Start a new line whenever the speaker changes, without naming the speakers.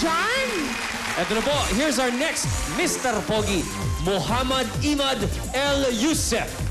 dyan.
Ito na po, here's our next Mr. Pogi, Muhammad Imad El Youssef.